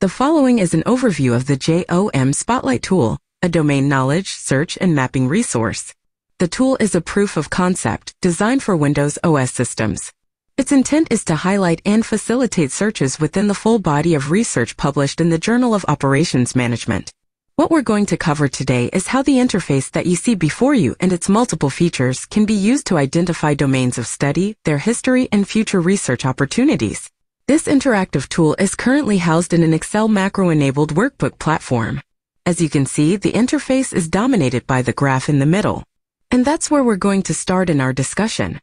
The following is an overview of the JOM Spotlight tool, a domain knowledge, search, and mapping resource. The tool is a proof of concept designed for Windows OS systems. Its intent is to highlight and facilitate searches within the full body of research published in the Journal of Operations Management. What we're going to cover today is how the interface that you see before you and its multiple features can be used to identify domains of study, their history, and future research opportunities. This interactive tool is currently housed in an Excel macro-enabled workbook platform. As you can see, the interface is dominated by the graph in the middle. And that's where we're going to start in our discussion.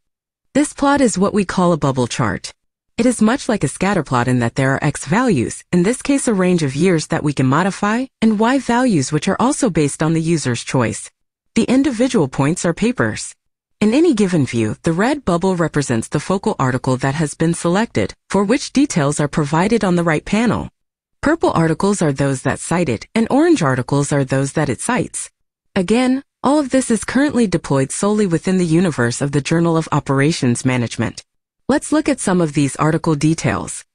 This plot is what we call a bubble chart. It is much like a scatterplot in that there are x values, in this case a range of years that we can modify, and y values which are also based on the user's choice. The individual points are papers. In any given view, the red bubble represents the focal article that has been selected, for which details are provided on the right panel. Purple articles are those that cite it, and orange articles are those that it cites. Again, all of this is currently deployed solely within the universe of the Journal of Operations Management. Let's look at some of these article details.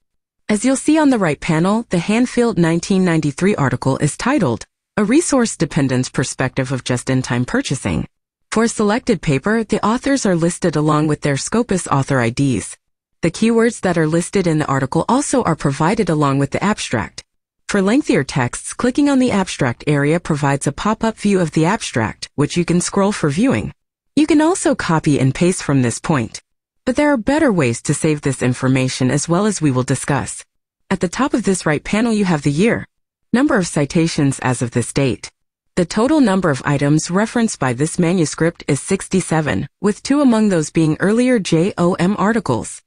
As you'll see on the right panel, the Handfield 1993 article is titled, A Resource Dependence Perspective of Just-in-Time Purchasing. For a selected paper, the authors are listed along with their Scopus author IDs. The keywords that are listed in the article also are provided along with the abstract. For lengthier texts, clicking on the abstract area provides a pop-up view of the abstract, which you can scroll for viewing. You can also copy and paste from this point. But there are better ways to save this information as well as we will discuss. At the top of this right panel you have the year, number of citations as of this date, the total number of items referenced by this manuscript is 67, with two among those being earlier JOM articles.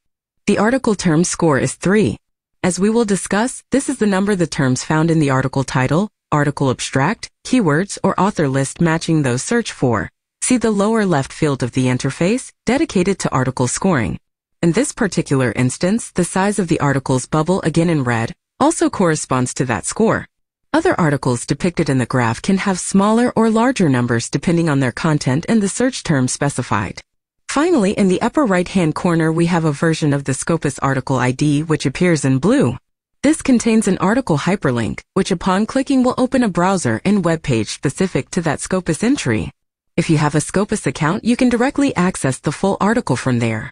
The article term score is 3. As we will discuss, this is the number the terms found in the article title, article abstract, keywords, or author list matching those searched for. See the lower left field of the interface, dedicated to article scoring. In this particular instance, the size of the article's bubble, again in red, also corresponds to that score. Other articles depicted in the graph can have smaller or larger numbers depending on their content and the search term specified. Finally, in the upper right-hand corner we have a version of the Scopus article ID which appears in blue. This contains an article hyperlink, which upon clicking will open a browser and web page specific to that Scopus entry. If you have a Scopus account, you can directly access the full article from there.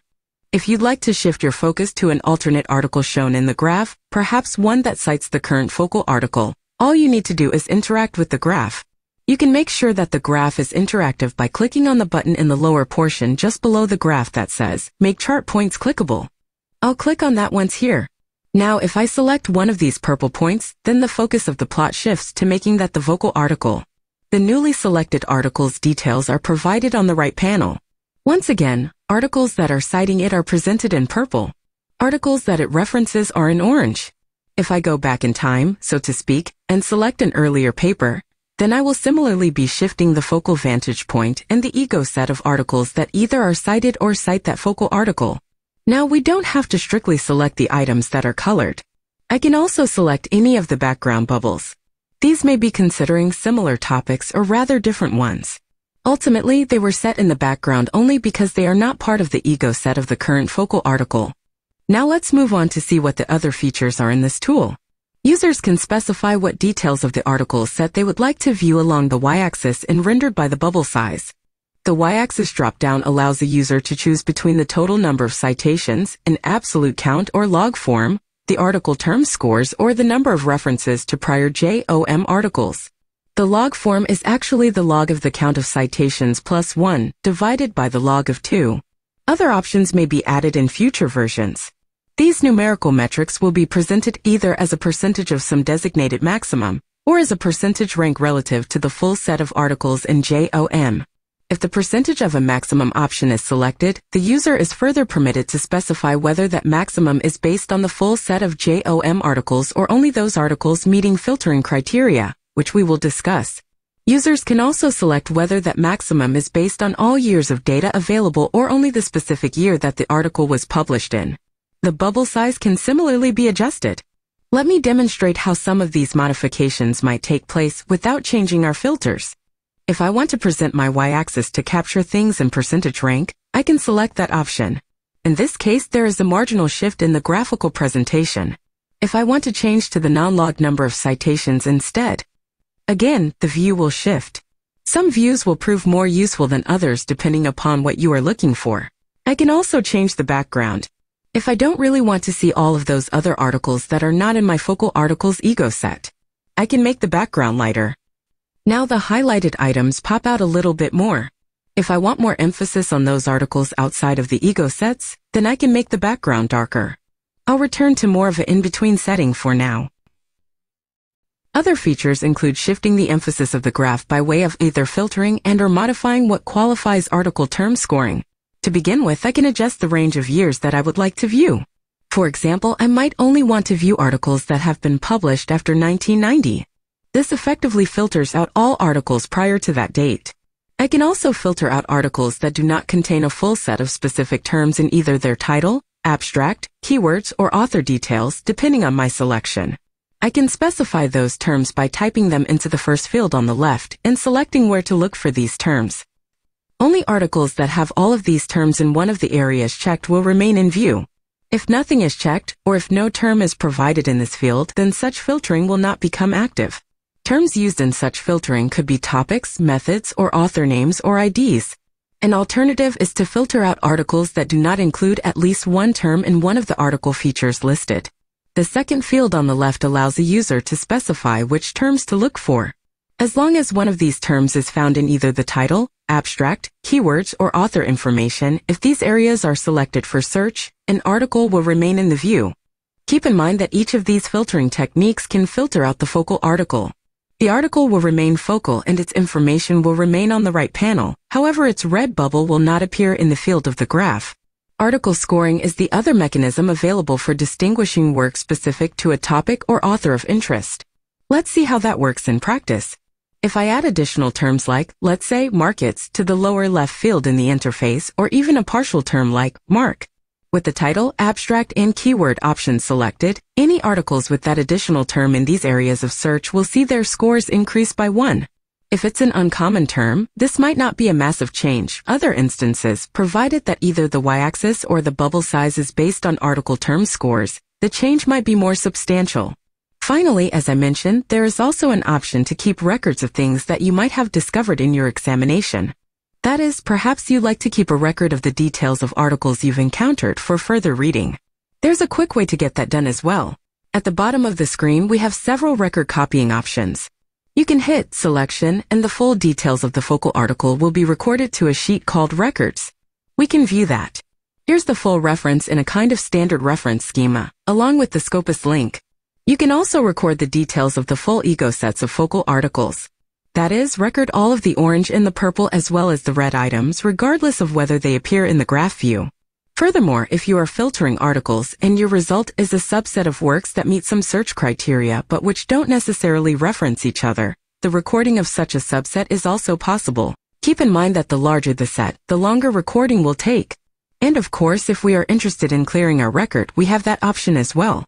If you'd like to shift your focus to an alternate article shown in the graph, perhaps one that cites the current focal article, all you need to do is interact with the graph. You can make sure that the graph is interactive by clicking on the button in the lower portion just below the graph that says, Make Chart Points Clickable. I'll click on that once here. Now if I select one of these purple points, then the focus of the plot shifts to making that the focal article. The newly selected article's details are provided on the right panel. Once again, articles that are citing it are presented in purple. Articles that it references are in orange. If I go back in time, so to speak, and select an earlier paper, then I will similarly be shifting the focal vantage point and the ego set of articles that either are cited or cite that focal article. Now we don't have to strictly select the items that are colored. I can also select any of the background bubbles. These may be considering similar topics or rather different ones. Ultimately, they were set in the background only because they are not part of the ego set of the current focal article. Now let's move on to see what the other features are in this tool. Users can specify what details of the article set they would like to view along the y-axis and rendered by the bubble size. The y-axis drop-down allows the user to choose between the total number of citations, an absolute count or log form, the article term scores, or the number of references to prior JOM articles. The log form is actually the log of the count of citations plus 1 divided by the log of 2. Other options may be added in future versions. These numerical metrics will be presented either as a percentage of some designated maximum or as a percentage rank relative to the full set of articles in JOM. If the percentage of a maximum option is selected, the user is further permitted to specify whether that maximum is based on the full set of JOM articles or only those articles meeting filtering criteria, which we will discuss. Users can also select whether that maximum is based on all years of data available or only the specific year that the article was published in. The bubble size can similarly be adjusted. Let me demonstrate how some of these modifications might take place without changing our filters. If I want to present my y-axis to capture things in percentage rank, I can select that option. In this case, there is a marginal shift in the graphical presentation. if I want to change to the non-log number of citations instead. Again, the view will shift. Some views will prove more useful than others depending upon what you are looking for. I can also change the background. If I don't really want to see all of those other articles that are not in my focal articles ego set, I can make the background lighter. Now the highlighted items pop out a little bit more. If I want more emphasis on those articles outside of the ego sets, then I can make the background darker. I'll return to more of an in-between setting for now. Other features include shifting the emphasis of the graph by way of either filtering and or modifying what qualifies article term scoring. To begin with, I can adjust the range of years that I would like to view. For example, I might only want to view articles that have been published after 1990. This effectively filters out all articles prior to that date. I can also filter out articles that do not contain a full set of specific terms in either their title, abstract, keywords, or author details, depending on my selection. I can specify those terms by typing them into the first field on the left and selecting where to look for these terms. Only articles that have all of these terms in one of the areas checked will remain in view. If nothing is checked, or if no term is provided in this field, then such filtering will not become active. Terms used in such filtering could be topics, methods, or author names or IDs. An alternative is to filter out articles that do not include at least one term in one of the article features listed. The second field on the left allows a user to specify which terms to look for. As long as one of these terms is found in either the title, abstract, keywords, or author information, if these areas are selected for search, an article will remain in the view. Keep in mind that each of these filtering techniques can filter out the focal article. The article will remain focal and its information will remain on the right panel. However, its red bubble will not appear in the field of the graph. Article scoring is the other mechanism available for distinguishing work specific to a topic or author of interest. Let's see how that works in practice. If I add additional terms like, let's say, markets to the lower left field in the interface, or even a partial term like mark, with the title, abstract, and keyword options selected, any articles with that additional term in these areas of search will see their scores increase by one. If it's an uncommon term, this might not be a massive change. Other instances, provided that either the y-axis or the bubble size is based on article term scores, the change might be more substantial. Finally, as I mentioned, there is also an option to keep records of things that you might have discovered in your examination. That is, perhaps you'd like to keep a record of the details of articles you've encountered for further reading. There's a quick way to get that done as well. At the bottom of the screen, we have several record copying options. You can hit Selection and the full details of the focal article will be recorded to a sheet called Records. We can view that. Here's the full reference in a kind of standard reference schema, along with the Scopus link. You can also record the details of the full ego sets of focal articles. That is, record all of the orange and the purple as well as the red items, regardless of whether they appear in the graph view. Furthermore, if you are filtering articles and your result is a subset of works that meet some search criteria but which don't necessarily reference each other, the recording of such a subset is also possible. Keep in mind that the larger the set, the longer recording will take. And of course, if we are interested in clearing our record, we have that option as well.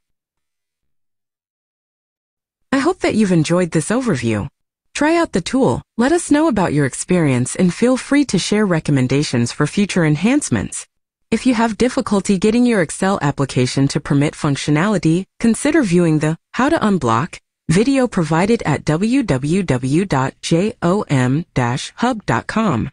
I hope that you've enjoyed this overview. Try out the tool, let us know about your experience, and feel free to share recommendations for future enhancements. If you have difficulty getting your Excel application to permit functionality, consider viewing the How to Unblock video provided at www.jom-hub.com.